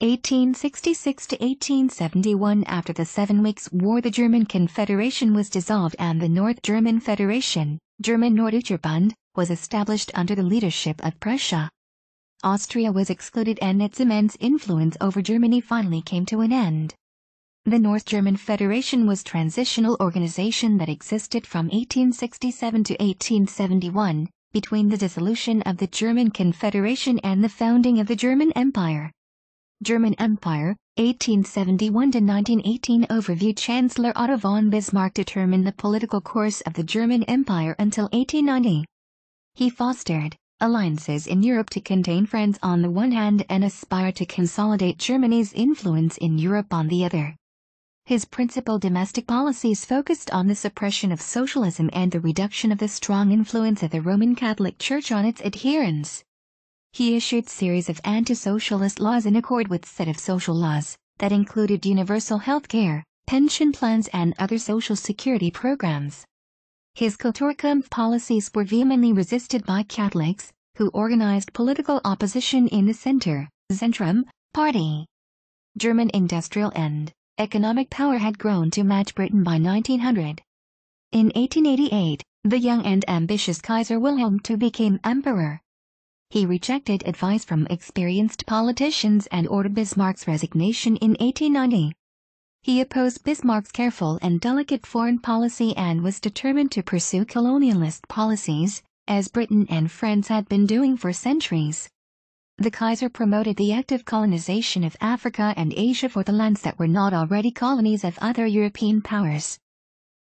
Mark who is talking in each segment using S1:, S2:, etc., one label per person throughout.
S1: 1866 to 1871 After the Seven Weeks' War the German Confederation was dissolved and the North German Federation, German Norddeutscher Bund, was established under the leadership of Prussia. Austria was excluded and its immense influence over Germany finally came to an end. The North German Federation was transitional organization that existed from 1867 to 1871, between the dissolution of the German Confederation and the founding of the German Empire. German Empire, 1871 to 1918 Overview Chancellor Otto von Bismarck determined the political course of the German Empire until 1890. He fostered alliances in Europe to contain France on the one hand and aspire to consolidate Germany's influence in Europe on the other. His principal domestic policies focused on the suppression of socialism and the reduction of the strong influence of the Roman Catholic Church on its adherents. He issued series of anti-socialist laws in accord with set of social laws that included universal health care, pension plans and other social security programs. His Kulturkampf policies were vehemently resisted by Catholics, who organized political opposition in the Center, Zentrum, party. German industrial and economic power had grown to match Britain by 1900. In 1888, the young and ambitious Kaiser Wilhelm II became emperor. He rejected advice from experienced politicians and ordered Bismarck's resignation in 1890. He opposed Bismarck's careful and delicate foreign policy and was determined to pursue colonialist policies, as Britain and France had been doing for centuries. The Kaiser promoted the active colonization of Africa and Asia for the lands that were not already colonies of other European powers.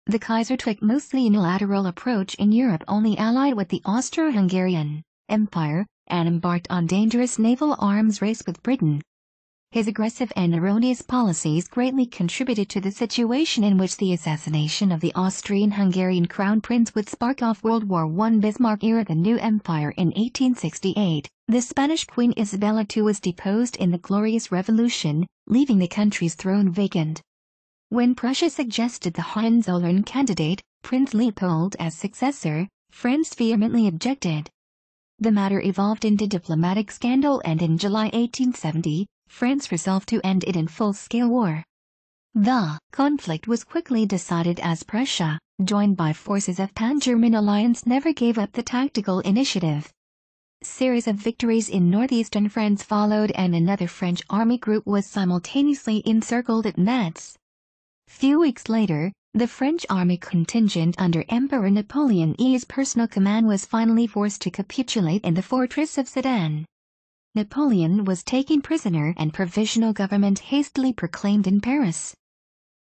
S1: The Kaiser took mostly unilateral approach in Europe only allied with the Austro-Hungarian Empire, and embarked on dangerous naval arms race with Britain. His aggressive and erroneous policies greatly contributed to the situation in which the assassination of the Austrian-Hungarian crown prince would spark off World War I Bismarck era the new empire in 1868. The Spanish Queen Isabella II was deposed in the Glorious Revolution, leaving the country's throne vacant. When Prussia suggested the Hohenzollern candidate, Prince Leopold as successor, France vehemently objected. The matter evolved into diplomatic scandal and in July 1870, France resolved to end it in full-scale war. The conflict was quickly decided as Prussia, joined by forces of Pan-German alliance never gave up the tactical initiative. Series of victories in northeastern France followed and another French army group was simultaneously encircled at Metz. Few weeks later, the French army contingent under Emperor Napoleon I's personal command was finally forced to capitulate in the fortress of Sedan. Napoleon was taken prisoner and provisional government hastily proclaimed in Paris.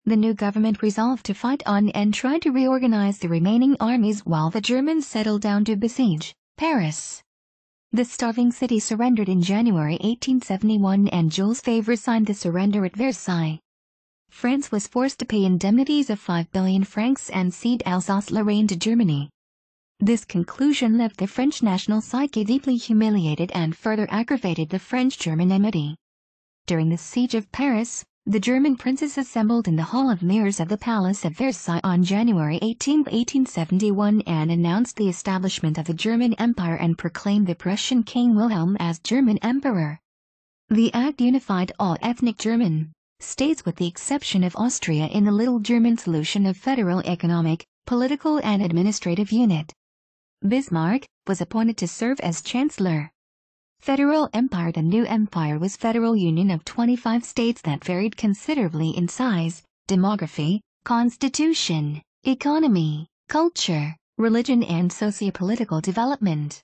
S1: The new government resolved to fight on and tried to reorganize the remaining armies while the Germans settled down to besiege Paris. The starving city surrendered in January 1871 and Jules Favre signed the surrender at Versailles. France was forced to pay indemnities of 5 billion francs and cede Alsace-Lorraine to Germany. This conclusion left the French national psyche deeply humiliated and further aggravated the French-German enmity. During the siege of Paris, the German princes assembled in the Hall of Mirrors of the Palace of Versailles on January 18, 1871 and announced the establishment of the German Empire and proclaimed the Prussian King Wilhelm as German Emperor. The act unified all ethnic German, states with the exception of Austria in the Little German solution of federal economic, political and administrative unit. Bismarck was appointed to serve as chancellor. Federal Empire The new empire was federal union of 25 states that varied considerably in size, demography, constitution, economy, culture, religion and socio-political development.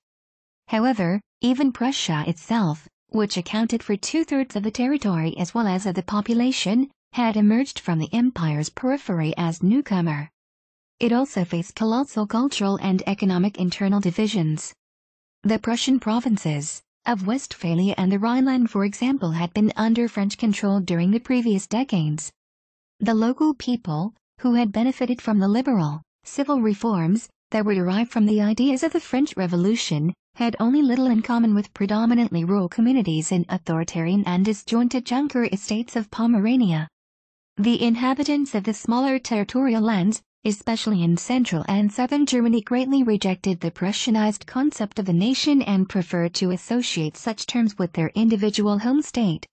S1: However, even Prussia itself, which accounted for two-thirds of the territory as well as of the population, had emerged from the empire's periphery as newcomer. It also faced colossal cultural and economic internal divisions. The Prussian provinces of Westphalia and the Rhineland for example had been under French control during the previous decades. The local people, who had benefited from the liberal, civil reforms that were derived from the ideas of the French Revolution, had only little in common with predominantly rural communities in authoritarian and disjointed Junker estates of Pomerania. The inhabitants of the smaller territorial lands, especially in central and southern Germany greatly rejected the Prussianized concept of the nation and preferred to associate such terms with their individual home state.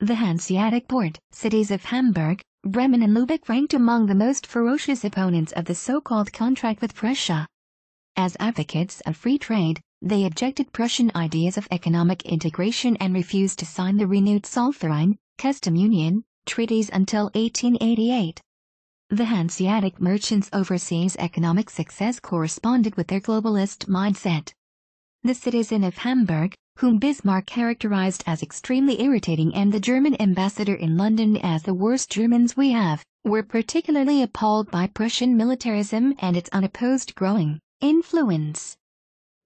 S1: The Hanseatic port cities of Hamburg, Bremen and Lubeck ranked among the most ferocious opponents of the so-called contract with Prussia. As advocates of free trade, they objected Prussian ideas of economic integration and refused to sign the renewed Zollverein, custom union, treaties until 1888. The Hanseatic merchants' overseas economic success corresponded with their globalist mindset. The citizen of Hamburg, whom Bismarck characterized as extremely irritating and the German ambassador in London as the worst Germans we have, were particularly appalled by Prussian militarism and its unopposed growing influence.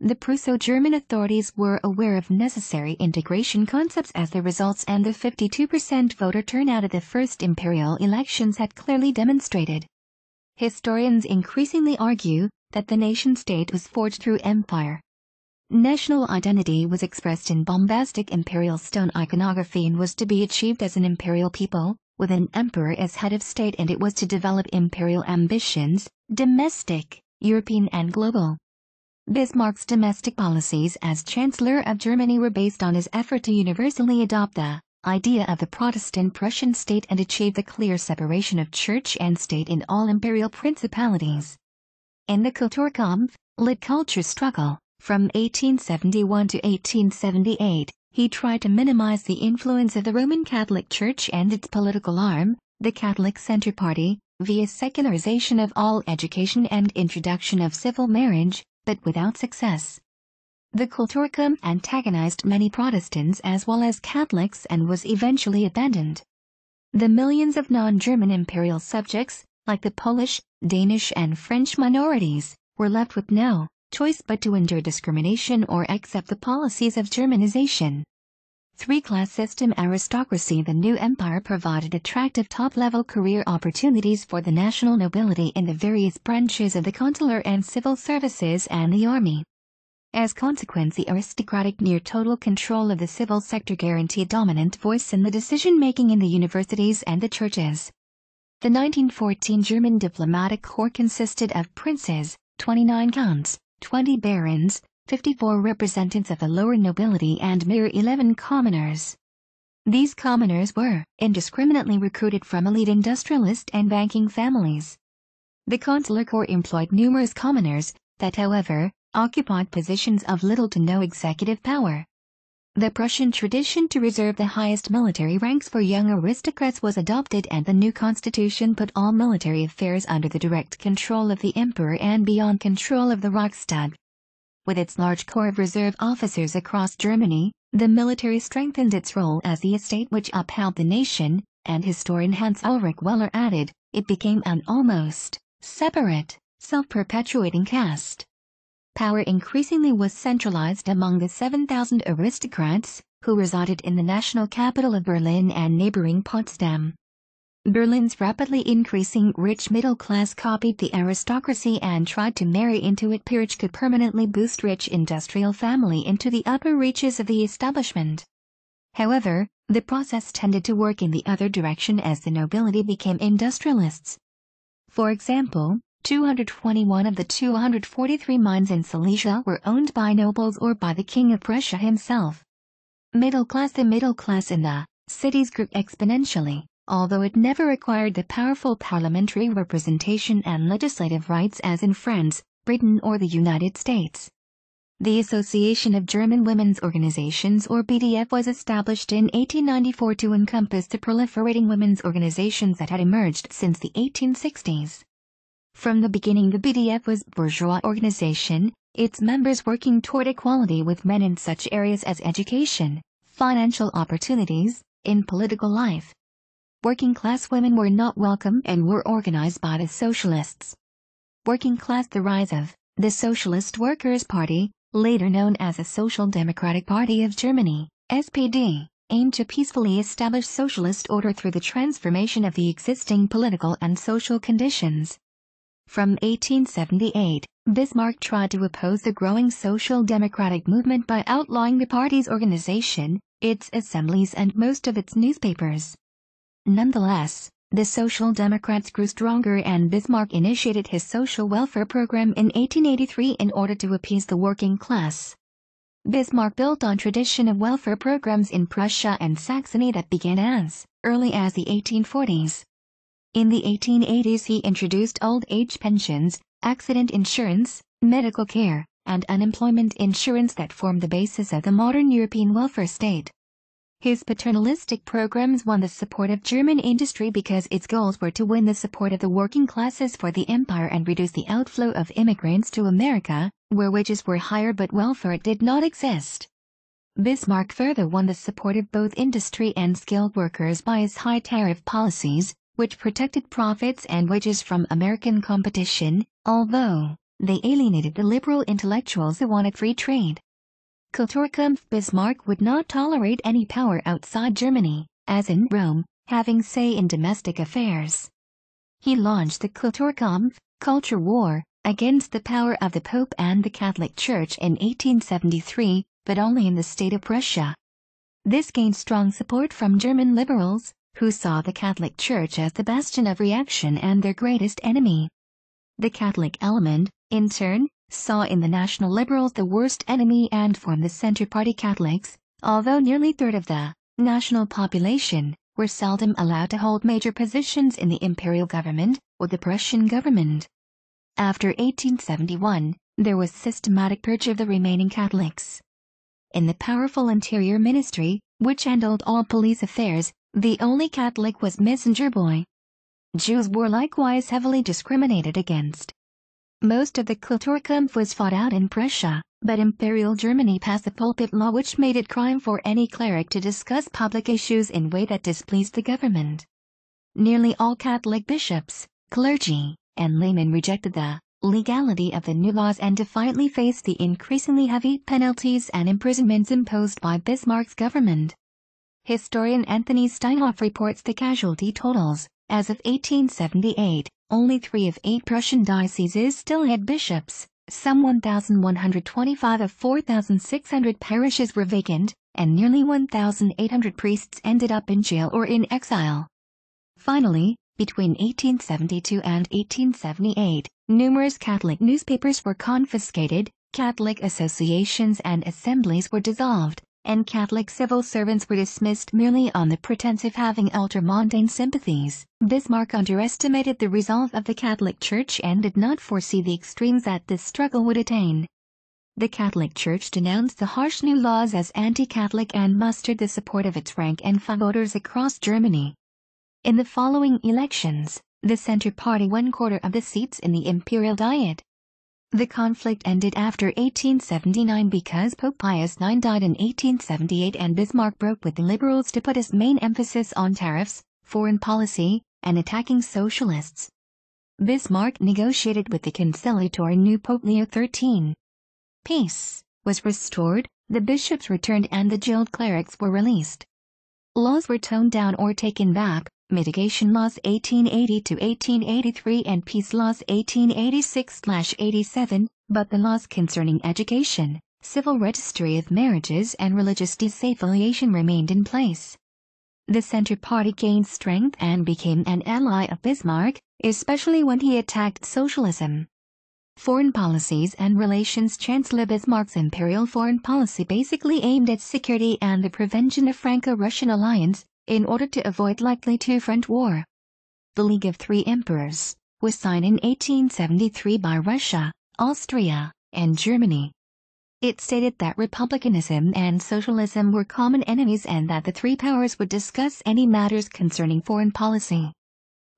S1: The Prusso-German authorities were aware of necessary integration concepts as the results and the 52% voter turnout at the first imperial elections had clearly demonstrated. Historians increasingly argue that the nation-state was forged through empire. National identity was expressed in bombastic imperial stone iconography and was to be achieved as an imperial people, with an emperor as head of state and it was to develop imperial ambitions, domestic, European and global. Bismarck's domestic policies as Chancellor of Germany were based on his effort to universally adopt the idea of the Protestant Prussian state and achieve the clear separation of church and state in all imperial principalities. In the Kulturkampf, lit culture struggle, from 1871 to 1878, he tried to minimize the influence of the Roman Catholic Church and its political arm, the Catholic Center Party, via secularization of all education and introduction of civil marriage, but without success. The Kulturkampf antagonized many Protestants as well as Catholics and was eventually abandoned. The millions of non-German imperial subjects, like the Polish, Danish and French minorities, were left with no choice but to endure discrimination or accept the policies of Germanization. Three-class system aristocracy The new empire provided attractive top-level career opportunities for the national nobility in the various branches of the consular and civil services and the army. As consequence the aristocratic near-total control of the civil sector guaranteed dominant voice in the decision-making in the universities and the churches. The 1914 German diplomatic corps consisted of princes, 29 counts, 20 barons, 54 representatives of the lower nobility and mere 11 commoners. These commoners were indiscriminately recruited from elite industrialist and banking families. The consular corps employed numerous commoners, that however, occupied positions of little to no executive power. The Prussian tradition to reserve the highest military ranks for young aristocrats was adopted and the new constitution put all military affairs under the direct control of the emperor and beyond control of the Reichstag. With its large corps of reserve officers across Germany, the military strengthened its role as the estate which upheld the nation, and historian Hans Ulrich Wehler added, it became an almost separate, self-perpetuating caste. Power increasingly was centralized among the 7,000 aristocrats, who resided in the national capital of Berlin and neighboring Potsdam. Berlin's rapidly increasing rich middle class copied the aristocracy and tried to marry into it peerage could permanently boost rich industrial family into the upper reaches of the establishment. However, the process tended to work in the other direction as the nobility became industrialists. For example, 221 of the 243 mines in Silesia were owned by nobles or by the King of Prussia himself. Middle class The middle class in the cities grew exponentially although it never acquired the powerful parliamentary representation and legislative rights as in France, Britain or the United States. The Association of German Women's Organizations or BDF was established in 1894 to encompass the proliferating women's organizations that had emerged since the 1860s. From the beginning the BDF was bourgeois organization, its members working toward equality with men in such areas as education, financial opportunities, in political life, Working class women were not welcome and were organized by the socialists. Working class The rise of the Socialist Workers' Party, later known as the Social Democratic Party of Germany, SPD, aimed to peacefully establish socialist order through the transformation of the existing political and social conditions. From 1878, Bismarck tried to oppose the growing social democratic movement by outlawing the party's organization, its assemblies and most of its newspapers. Nonetheless, the Social Democrats grew stronger and Bismarck initiated his social welfare program in 1883 in order to appease the working class. Bismarck built on tradition of welfare programs in Prussia and Saxony that began as early as the 1840s. In the 1880s he introduced old age pensions, accident insurance, medical care, and unemployment insurance that formed the basis of the modern European welfare state. His paternalistic programs won the support of German industry because its goals were to win the support of the working classes for the empire and reduce the outflow of immigrants to America, where wages were higher but welfare did not exist. Bismarck further won the support of both industry and skilled workers by his high tariff policies, which protected profits and wages from American competition, although they alienated the liberal intellectuals who wanted free trade. Kulturkampf Bismarck would not tolerate any power outside Germany, as in Rome, having say in domestic affairs. He launched the Kulturkampf, culture war, against the power of the Pope and the Catholic Church in 1873, but only in the state of Prussia. This gained strong support from German liberals, who saw the Catholic Church as the bastion of reaction and their greatest enemy. The Catholic element, in turn, saw in the National Liberals the worst enemy and formed the Centre Party Catholics, although nearly third of the national population were seldom allowed to hold major positions in the imperial government or the Prussian government. After 1871, there was systematic purge of the remaining Catholics. In the powerful Interior Ministry, which handled all police affairs, the only Catholic was messenger boy. Jews were likewise heavily discriminated against. Most of the Kulturkampf was fought out in Prussia, but Imperial Germany passed the pulpit law which made it crime for any cleric to discuss public issues in way that displeased the government. Nearly all Catholic bishops, clergy, and laymen rejected the legality of the new laws and defiantly faced the increasingly heavy penalties and imprisonments imposed by Bismarck's government. Historian Anthony Steinhoff reports the casualty totals, as of 1878, only three of eight Prussian dioceses still had bishops, some 1,125 of 4,600 parishes were vacant, and nearly 1,800 priests ended up in jail or in exile. Finally, between 1872 and 1878, numerous Catholic newspapers were confiscated, Catholic associations and assemblies were dissolved, and Catholic civil servants were dismissed merely on the pretense of having ultramontane sympathies. Bismarck underestimated the resolve of the Catholic Church and did not foresee the extremes that this struggle would attain. The Catholic Church denounced the harsh new laws as anti-Catholic and mustered the support of its rank and file voters across Germany. In the following elections, the Centre Party won quarter of the seats in the Imperial Diet. The conflict ended after 1879 because Pope Pius IX died in 1878 and Bismarck broke with the liberals to put his main emphasis on tariffs, foreign policy, and attacking socialists. Bismarck negotiated with the conciliatory new Pope Leo XIII. Peace was restored, the bishops returned and the jailed clerics were released. Laws were toned down or taken back, Mitigation Laws 1880 to 1883 and Peace Laws 1886-87, but the laws concerning education, civil registry of marriages and religious disaffiliation remained in place. The Centre Party gained strength and became an ally of Bismarck, especially when he attacked socialism. Foreign policies and relations Chancellor Bismarck's imperial foreign policy basically aimed at security and the prevention of Franco-Russian alliance, in order to avoid likely two-front war. The League of Three Emperors was signed in 1873 by Russia, Austria, and Germany. It stated that republicanism and socialism were common enemies and that the three powers would discuss any matters concerning foreign policy.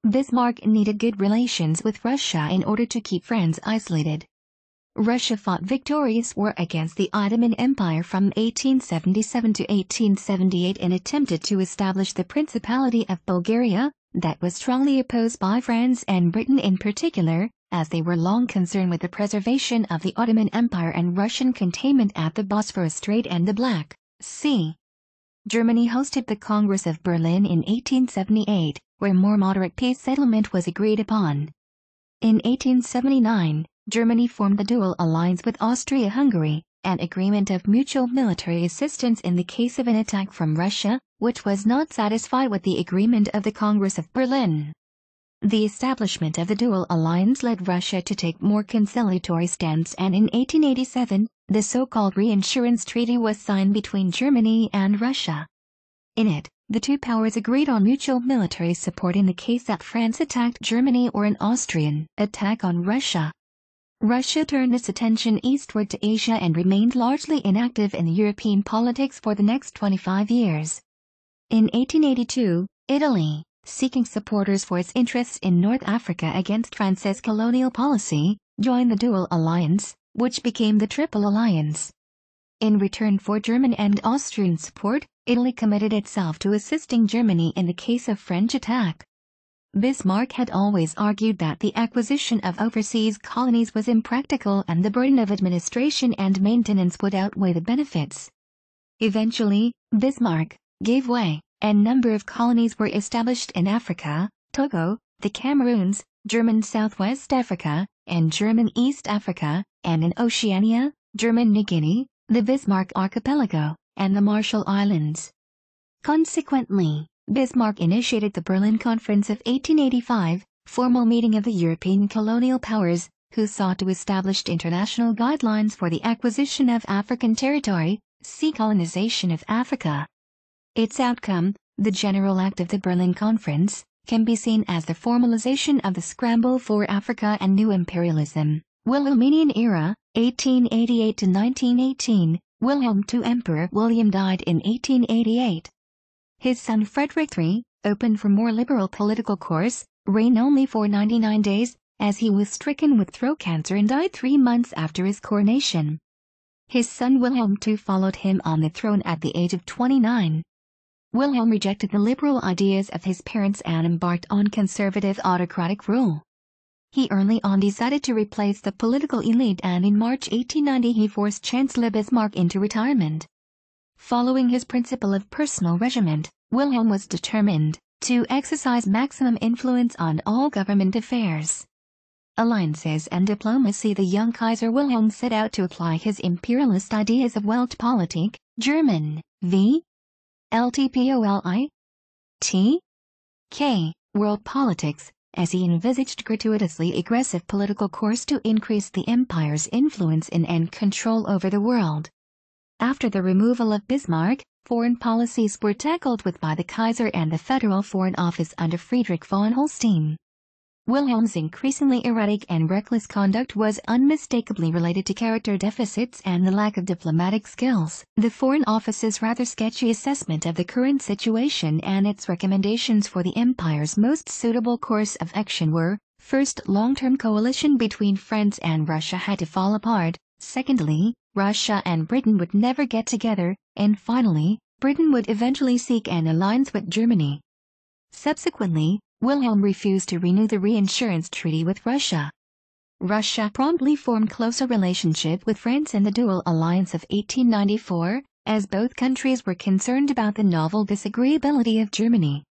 S1: Bismarck needed good relations with Russia in order to keep France isolated. Russia fought victorious war against the Ottoman Empire from 1877 to 1878 and attempted to establish the Principality of Bulgaria, that was strongly opposed by France and Britain in particular, as they were long concerned with the preservation of the Ottoman Empire and Russian containment at the Bosphorus Strait and the Black Sea. Germany hosted the Congress of Berlin in 1878, where more moderate peace settlement was agreed upon. In 1879, Germany formed the dual alliance with Austria-Hungary, an agreement of mutual military assistance in the case of an attack from Russia, which was not satisfied with the agreement of the Congress of Berlin. The establishment of the dual alliance led Russia to take more conciliatory stance and in 1887, the so-called reinsurance treaty was signed between Germany and Russia. In it, the two powers agreed on mutual military support in the case that France attacked Germany or an Austrian attack on Russia. Russia turned its attention eastward to Asia and remained largely inactive in European politics for the next 25 years. In 1882, Italy, seeking supporters for its interests in North Africa against France's colonial policy, joined the Dual Alliance, which became the Triple Alliance. In return for German and Austrian support, Italy committed itself to assisting Germany in the case of French attack. Bismarck had always argued that the acquisition of overseas colonies was impractical and the burden of administration and maintenance would outweigh the benefits. Eventually, Bismarck gave way, and number of colonies were established in Africa, Togo, the Cameroons, German Southwest Africa, and German East Africa, and in Oceania, German New Guinea, the Bismarck Archipelago, and the Marshall Islands. Consequently, Bismarck initiated the Berlin Conference of 1885, formal meeting of the European colonial powers, who sought to establish international guidelines for the acquisition of African territory, see colonization of Africa. Its outcome, the General Act of the Berlin Conference, can be seen as the formalization of the scramble for Africa and new imperialism. Wilhelminian era, 1888 to 1918, Wilhelm II Emperor William died in 1888. His son Frederick III, opened for more liberal political course, reigned only for 99 days, as he was stricken with throat cancer and died three months after his coronation. His son Wilhelm II followed him on the throne at the age of 29. Wilhelm rejected the liberal ideas of his parents and embarked on conservative autocratic rule. He early on decided to replace the political elite and in March 1890 he forced Chancellor Bismarck into retirement. Following his principle of personal regiment, Wilhelm was determined to exercise maximum influence on all government affairs. Alliances and diplomacy The young Kaiser Wilhelm set out to apply his imperialist ideas of Weltpolitik, German, v. LTPOLI, T. K. World politics, as he envisaged gratuitously aggressive political course to increase the empire's influence in and control over the world. After the removal of Bismarck, foreign policies were tackled with by the Kaiser and the Federal Foreign Office under Friedrich von Holstein. Wilhelm's increasingly erratic and reckless conduct was unmistakably related to character deficits and the lack of diplomatic skills. The Foreign Office's rather sketchy assessment of the current situation and its recommendations for the Empire's most suitable course of action were, first long-term coalition between France and Russia had to fall apart, secondly, Russia and Britain would never get together, and finally, Britain would eventually seek an alliance with Germany. Subsequently, Wilhelm refused to renew the reinsurance treaty with Russia. Russia promptly formed closer relationship with France in the dual alliance of 1894, as both countries were concerned about the novel disagreeability of Germany.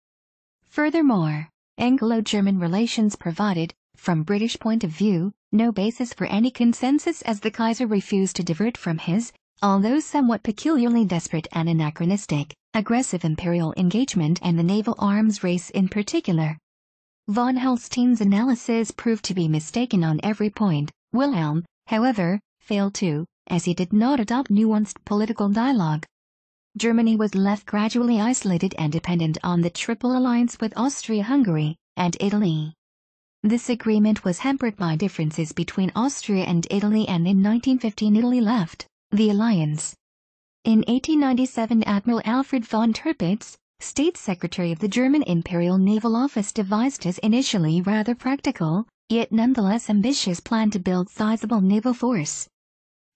S1: Furthermore, Anglo-German relations provided, from British point of view, no basis for any consensus as the Kaiser refused to divert from his, although somewhat peculiarly desperate and anachronistic, aggressive imperial engagement and the naval arms race in particular. Von Holstein's analysis proved to be mistaken on every point. Wilhelm, however, failed to, as he did not adopt nuanced political dialogue. Germany was left gradually isolated and dependent on the Triple Alliance with Austria-Hungary and Italy. This agreement was hampered by differences between Austria and Italy and in 1915 Italy left the alliance. In 1897 Admiral Alfred von Tirpitz, State Secretary of the German Imperial Naval Office devised his initially rather practical, yet nonetheless ambitious plan to build sizable naval force.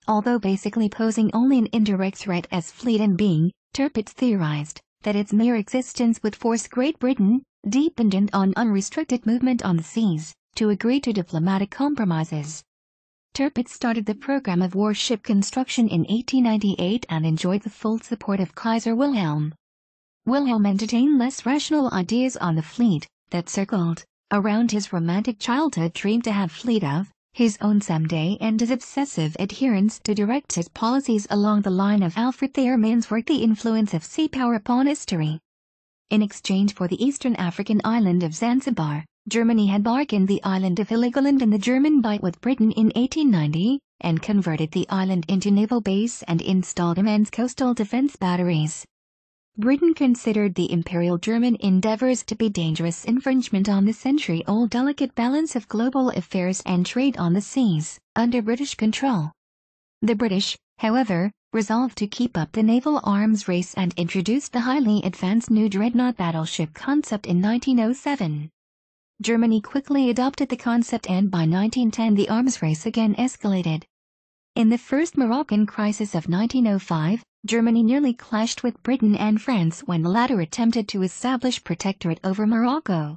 S1: Although basically posing only an indirect threat as fleet and being, Tirpitz theorized that its mere existence would force Great Britain, dependent on unrestricted movement on the seas, to agree to diplomatic compromises. Tirpitz started the program of warship construction in 1898 and enjoyed the full support of Kaiser Wilhelm. Wilhelm entertained less rational ideas on the fleet that circled around his romantic childhood dream to have fleet of his own someday and his obsessive adherence to direct his policies along the line of Alfred Thayer Mahan's work the influence of sea power upon history. In exchange for the eastern African island of Zanzibar, Germany had bargained the island of Heligoland and the German Bight with Britain in 1890, and converted the island into naval base and installed immense coastal defense batteries. Britain considered the Imperial German endeavors to be dangerous infringement on the century-old delicate balance of global affairs and trade on the seas, under British control. The British, however, resolved to keep up the naval arms race and introduced the highly advanced new dreadnought battleship concept in 1907. Germany quickly adopted the concept and by 1910 the arms race again escalated. In the first Moroccan crisis of 1905, Germany nearly clashed with Britain and France when the latter attempted to establish protectorate over Morocco.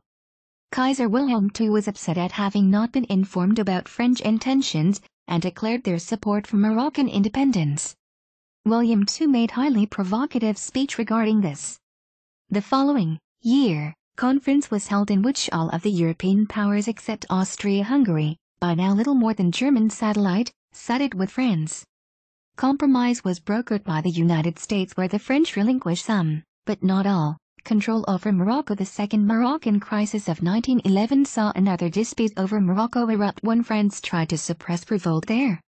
S1: Kaiser Wilhelm II was upset at having not been informed about French intentions and declared their support for Moroccan independence. William II made highly provocative speech regarding this. The following year, conference was held in which all of the European powers except Austria-Hungary, by now little more than German satellite, sided with France. Compromise was brokered by the United States where the French relinquished some, but not all, control over Morocco. The Second Moroccan Crisis of 1911 saw another dispute over Morocco erupt when France tried to suppress revolt there.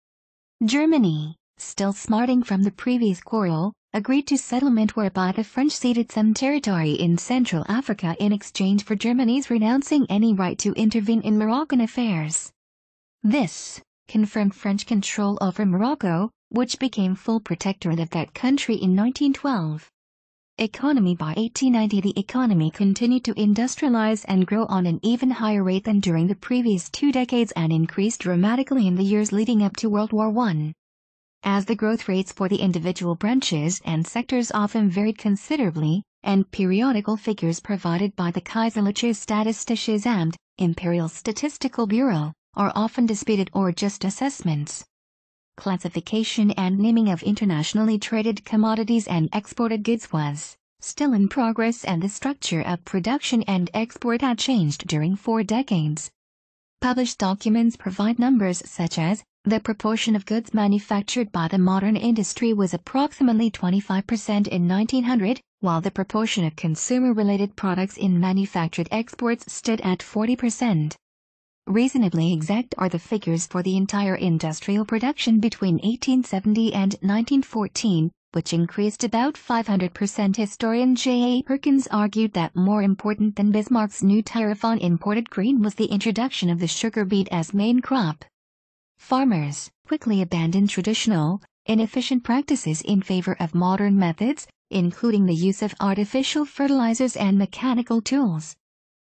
S1: Germany, still smarting from the previous quarrel, agreed to settlement whereby the French ceded some territory in Central Africa in exchange for Germany's renouncing any right to intervene in Moroccan affairs. This confirmed French control over Morocco, which became full protectorate of that country in 1912. Economy By 1890 the economy continued to industrialize and grow on an even higher rate than during the previous two decades and increased dramatically in the years leading up to World War I as the growth rates for the individual branches and sectors often varied considerably, and periodical figures provided by the Kaiserliche Statistisches Amt, Imperial Statistical Bureau, are often disputed or just assessments. Classification and naming of internationally traded commodities and exported goods was still in progress and the structure of production and export had changed during four decades. Published documents provide numbers such as the proportion of goods manufactured by the modern industry was approximately 25% in 1900, while the proportion of consumer-related products in manufactured exports stood at 40%. Reasonably exact are the figures for the entire industrial production between 1870 and 1914, which increased about 500%. Historian J. A. Perkins argued that more important than Bismarck's new tariff on imported grain was the introduction of the sugar beet as main crop. Farmers quickly abandoned traditional, inefficient practices in favor of modern methods, including the use of artificial fertilizers and mechanical tools.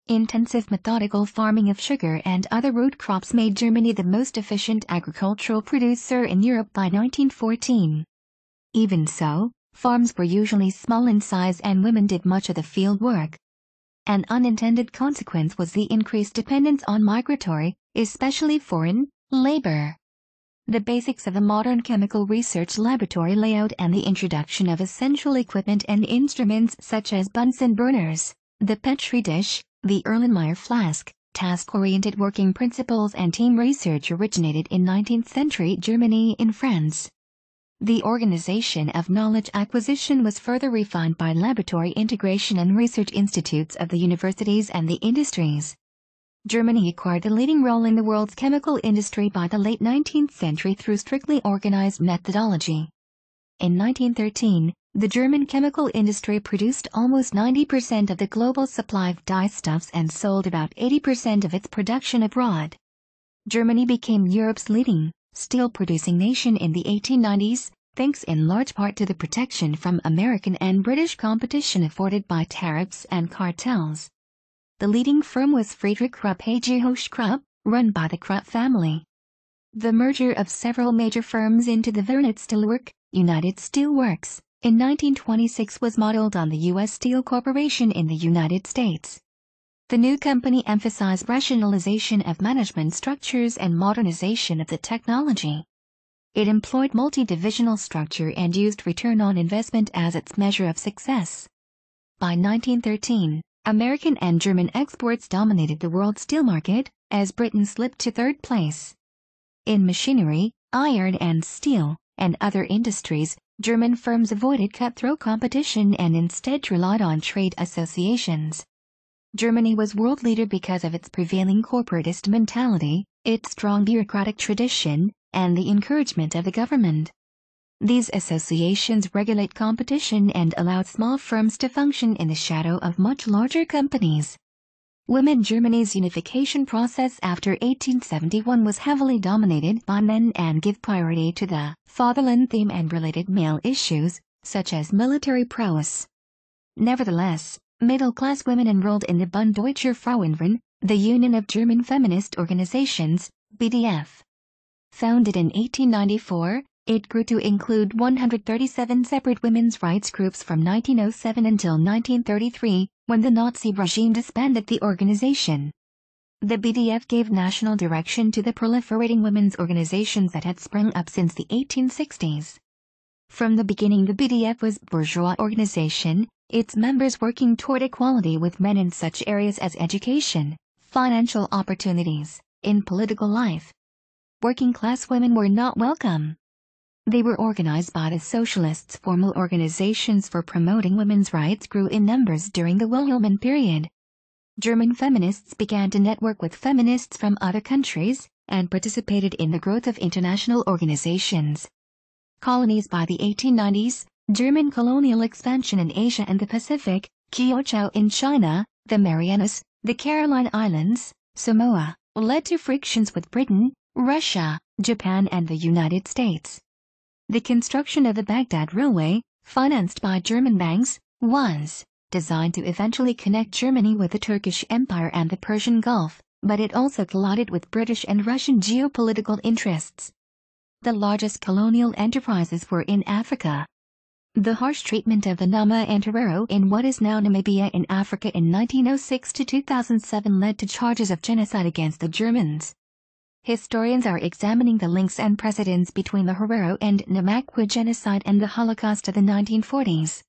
S1: Intensive methodical farming of sugar and other root crops made Germany the most efficient agricultural producer in Europe by 1914. Even so, farms were usually small in size and women did much of the field work. An unintended consequence was the increased dependence on migratory, especially foreign, Labor. The basics of a modern chemical research laboratory layout and the introduction of essential equipment and instruments such as Bunsen burners, the Petri dish, the Erlenmeyer flask, task-oriented working principles and team research originated in 19th century Germany in France. The organization of knowledge acquisition was further refined by laboratory integration and research institutes of the universities and the industries. Germany acquired a leading role in the world's chemical industry by the late 19th century through strictly organized methodology. In 1913, the German chemical industry produced almost 90% of the global supply of dyestuffs and sold about 80% of its production abroad. Germany became Europe's leading, steel-producing nation in the 1890s, thanks in large part to the protection from American and British competition afforded by tariffs and cartels. The leading firm was Friedrich Krupp AG run by the Krupp family. The merger of several major firms into the Vereinigte Stahlwerke, United Steelworks, in 1926 was modeled on the U.S. Steel Corporation in the United States. The new company emphasized rationalization of management structures and modernization of the technology. It employed multi-divisional structure and used return on investment as its measure of success. By 1913, American and German exports dominated the world steel market, as Britain slipped to third place. In machinery, iron and steel, and other industries, German firms avoided cutthroat competition and instead relied on trade associations. Germany was world leader because of its prevailing corporatist mentality, its strong bureaucratic tradition, and the encouragement of the government. These associations regulate competition and allow small firms to function in the shadow of much larger companies. Women Germany's unification process after 1871 was heavily dominated by men and give priority to the fatherland theme and related male issues, such as military prowess. Nevertheless, middle-class women enrolled in the Bund Deutscher Frauenverein, the Union of German Feminist Organizations, BDF. Founded in 1894, it grew to include 137 separate women's rights groups from 1907 until 1933, when the Nazi regime disbanded the organization. The BDF gave national direction to the proliferating women's organizations that had sprung up since the 1860s. From the beginning the BDF was a bourgeois organization, its members working toward equality with men in such areas as education, financial opportunities, in political life. Working class women were not welcome. They were organized by the socialists. Formal organizations for promoting women's rights grew in numbers during the Wilhelmine period. German feminists began to network with feminists from other countries, and participated in the growth of international organizations. Colonies by the 1890s, German colonial expansion in Asia and the Pacific, Kiautschou in China, the Marianas, the Caroline Islands, Samoa, led to frictions with Britain, Russia, Japan and the United States. The construction of the Baghdad Railway, financed by German banks, was designed to eventually connect Germany with the Turkish Empire and the Persian Gulf, but it also collided with British and Russian geopolitical interests. The largest colonial enterprises were in Africa. The harsh treatment of the Nama and Herero in what is now Namibia in Africa in 1906 to 2007 led to charges of genocide against the Germans. Historians are examining the links and precedents between the Herero and Namaqua genocide and the Holocaust of the 1940s.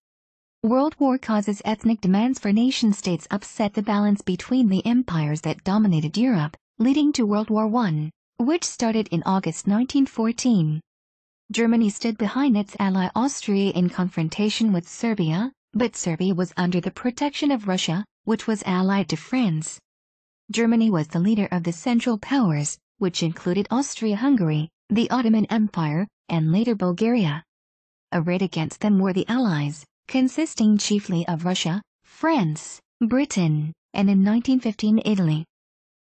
S1: World War causes ethnic demands for nation-states upset the balance between the empires that dominated Europe, leading to World War I, which started in August 1914. Germany stood behind its ally Austria in confrontation with Serbia, but Serbia was under the protection of Russia, which was allied to France. Germany was the leader of the Central Powers, which included Austria-Hungary, the Ottoman Empire, and later Bulgaria. Arrayed against them were the Allies, consisting chiefly of Russia, France, Britain, and in 1915 Italy.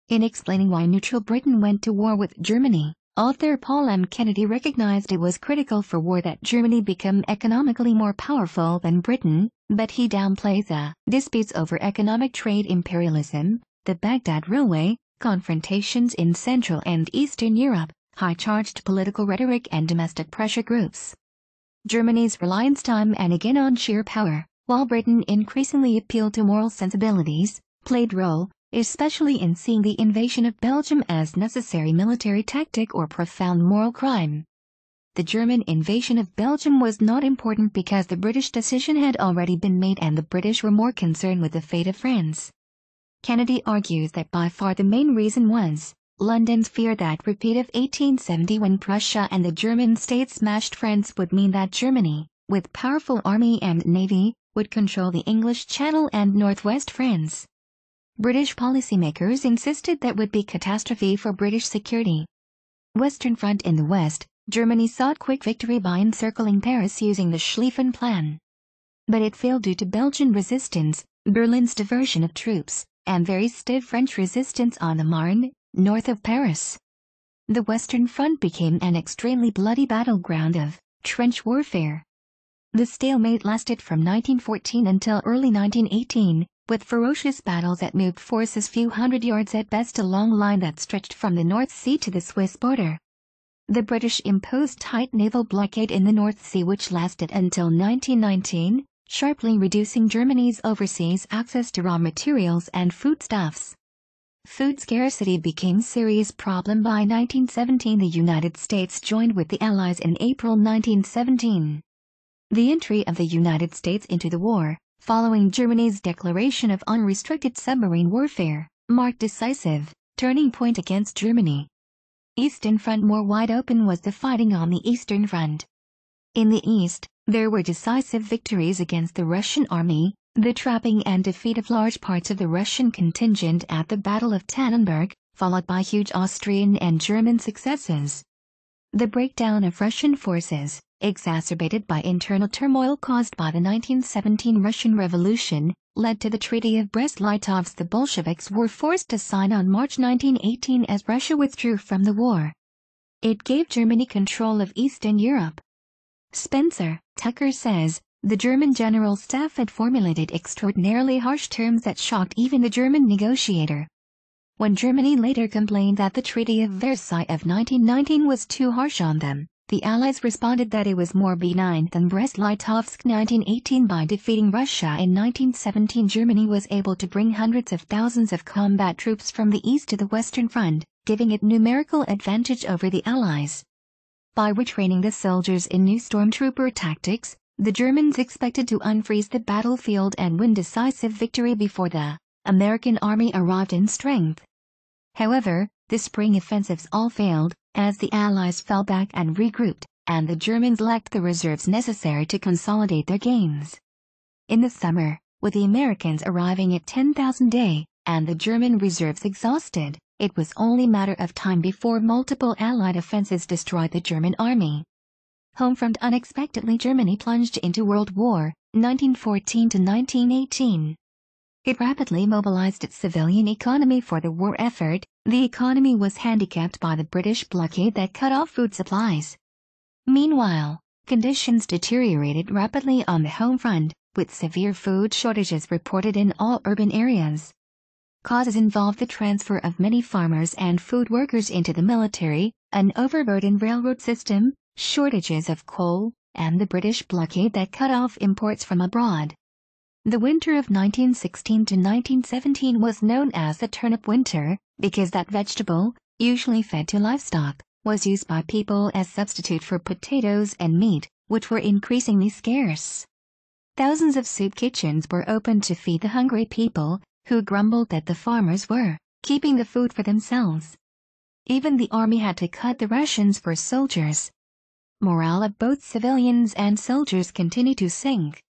S1: In explaining why neutral Britain went to war with Germany, author Paul M. Kennedy recognized it was critical for war that Germany become economically more powerful than Britain, but he downplays the disputes over economic trade imperialism, the Baghdad Railway, confrontations in Central and Eastern Europe, high-charged political rhetoric and domestic pressure groups. Germany's reliance time and again on sheer power, while Britain increasingly appealed to moral sensibilities, played role, especially in seeing the invasion of Belgium as necessary military tactic or profound moral crime. The German invasion of Belgium was not important because the British decision had already been made and the British were more concerned with the fate of France. Kennedy argues that by far the main reason was London's fear that repeat of 1870 when Prussia and the German states smashed France would mean that Germany, with powerful army and navy, would control the English Channel and northwest France. British policymakers insisted that would be catastrophe for British security. Western Front in the west, Germany sought quick victory by encircling Paris using the Schlieffen Plan. But it failed due to Belgian resistance, Berlin's diversion of troops, and very stiff French resistance on the Marne, north of Paris. The Western Front became an extremely bloody battleground of trench warfare. The stalemate lasted from 1914 until early 1918, with ferocious battles that moved forces few hundred yards at best along a line that stretched from the North Sea to the Swiss border. The British imposed tight naval blockade in the North Sea which lasted until 1919, sharply reducing Germany's overseas access to raw materials and foodstuffs. Food scarcity became serious problem by 1917 the United States joined with the Allies in April 1917. The entry of the United States into the war, following Germany's declaration of unrestricted submarine warfare, marked decisive turning point against Germany. Eastern Front more wide open was the fighting on the Eastern Front. In the East, there were decisive victories against the Russian army, The trapping and defeat of large parts of the Russian contingent at the Battle of Tannenberg, followed by huge Austrian and German successes. The breakdown of Russian forces, exacerbated by internal turmoil caused by the 1917 Russian Revolution, led to the Treaty of Brest-Litovsk the Bolsheviks were forced to sign on March 1918 as Russia withdrew from the war. It gave Germany control of Eastern Europe. Spencer, Tucker says, the German general staff had formulated extraordinarily harsh terms that shocked even the German negotiator. When Germany later complained that the Treaty of Versailles of 1919 was too harsh on them, the Allies responded that it was more benign than Brest-Litovsk 1918 by defeating Russia in 1917 Germany was able to bring hundreds of thousands of combat troops from the east to the Western Front, giving it numerical advantage over the Allies. By retraining the soldiers in new stormtrooper tactics, the Germans expected to unfreeze the battlefield and win decisive victory before the American army arrived in strength. However, the spring offensives all failed, as the Allies fell back and regrouped, and the Germans lacked the reserves necessary to consolidate their gains. In the summer, with the Americans arriving at 10,000 day, and the German reserves exhausted, it was only matter of time before multiple Allied offensives destroyed the German army home front unexpectedly Germany plunged into World War, 1914 to 1918. It rapidly mobilized its civilian economy for the war effort, the economy was handicapped by the British blockade that cut off food supplies. Meanwhile, conditions deteriorated rapidly on the home front, with severe food shortages reported in all urban areas. Causes involved the transfer of many farmers and food workers into the military, an overburdened railroad system, shortages of coal, and the British blockade that cut off imports from abroad. The winter of 1916 to 1917 was known as the turnip winter, because that vegetable, usually fed to livestock, was used by people as substitute for potatoes and meat, which were increasingly scarce. Thousands of soup kitchens were opened to feed the hungry people, who grumbled that the farmers were keeping the food for themselves. Even the army had to cut the rations for soldiers, morale of both civilians and soldiers continued to sink.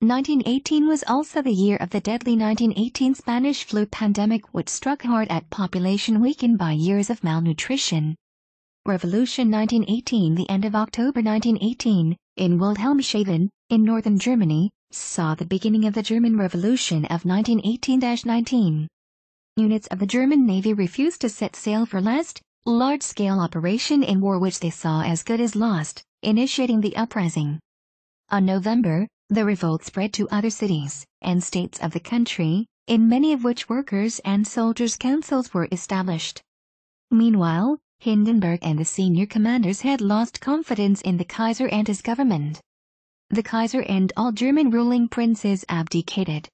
S1: 1918 was also the year of the deadly 1918 Spanish flu pandemic which struck hard at population weakened by years of malnutrition. Revolution 1918 The end of October 1918, in Wilhelmshaven, in northern Germany, saw the beginning of the German Revolution of 1918-19. Units of the German Navy refused to set sail for last, large-scale operation in war which they saw as good as lost, initiating the uprising. On November, the revolt spread to other cities and states of the country, in many of which workers' and soldiers' councils were established. Meanwhile, Hindenburg and the senior commanders had lost confidence in the Kaiser and his government. The Kaiser and all German ruling princes abdicated.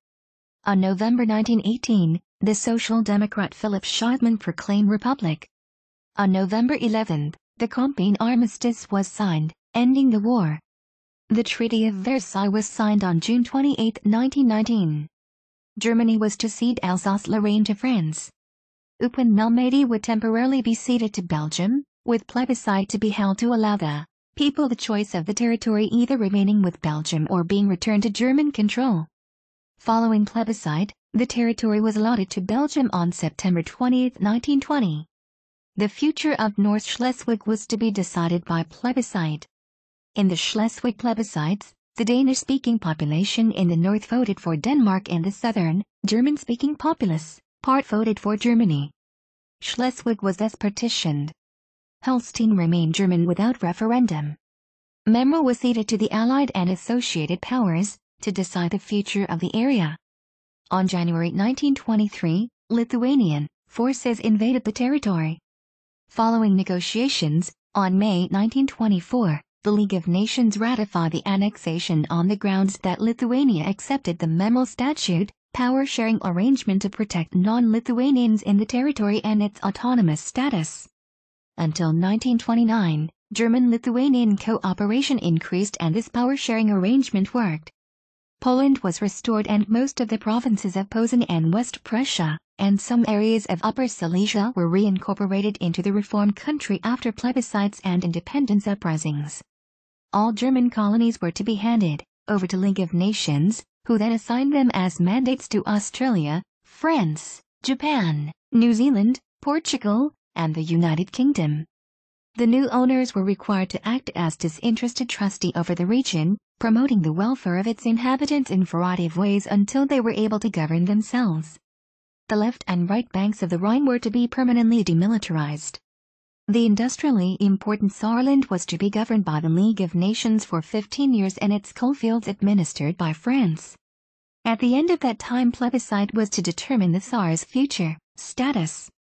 S1: On November 1918, the Social Democrat Philipp Scheidemann proclaimed republic. On November 11, the Compiègne Armistice was signed, ending the war. The Treaty of Versailles was signed on June 28, 1919. Germany was to cede Alsace-Lorraine to France. Eupen Malmedy would temporarily be ceded to Belgium, with plebiscite to be held to allow the people the choice of the territory either remaining with Belgium or being returned to German control. Following plebiscite, the territory was allotted to Belgium on September 20, 1920. The future of North Schleswig was to be decided by plebiscite. In the Schleswig plebiscites, the Danish-speaking population in the north voted for Denmark and the southern, German-speaking populace, part voted for Germany. Schleswig was thus partitioned. Holstein remained German without referendum. Memel was ceded to the Allied and associated powers, to decide the future of the area. On January 1923, Lithuanian forces invaded the territory. Following negotiations, on May 1924, the League of Nations ratified the annexation on the grounds that Lithuania accepted the Memel Statute, power-sharing arrangement to protect non-Lithuanians in the territory and its autonomous status. Until 1929, German-Lithuanian cooperation increased and this power-sharing arrangement worked. Poland was restored and most of the provinces of Posen and West Prussia, and some areas of Upper Silesia were reincorporated into the reformed country after plebiscites and independence uprisings. All German colonies were to be handed over to League of Nations, who then assigned them as mandates to Australia, France, Japan, New Zealand, Portugal, and the United Kingdom. The new owners were required to act as disinterested trustee over the region, promoting the welfare of its inhabitants in a variety of ways until they were able to govern themselves. The left and right banks of the Rhine were to be permanently demilitarized. The industrially important Saarland was to be governed by the League of Nations for 15 years and its coalfields administered by France. At the end of that time plebiscite was to determine the Saar's future status.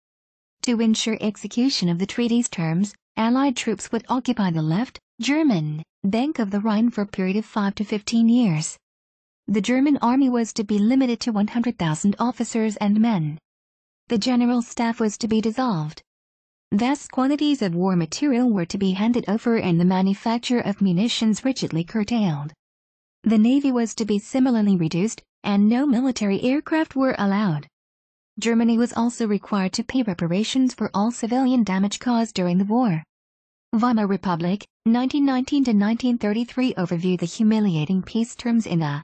S1: To ensure execution of the treaty's terms, Allied troops would occupy the left, German, bank of the Rhine for a period of 5 to 15 years. The German army was to be limited to 100,000 officers and men. The general staff was to be dissolved. Vast quantities of war material were to be handed over and the manufacture of munitions rigidly curtailed. The navy was to be similarly reduced, and no military aircraft were allowed. Germany was also required to pay reparations for all civilian damage caused during the war. Weimar Republic, 1919 to 1933 overview the humiliating peace terms in the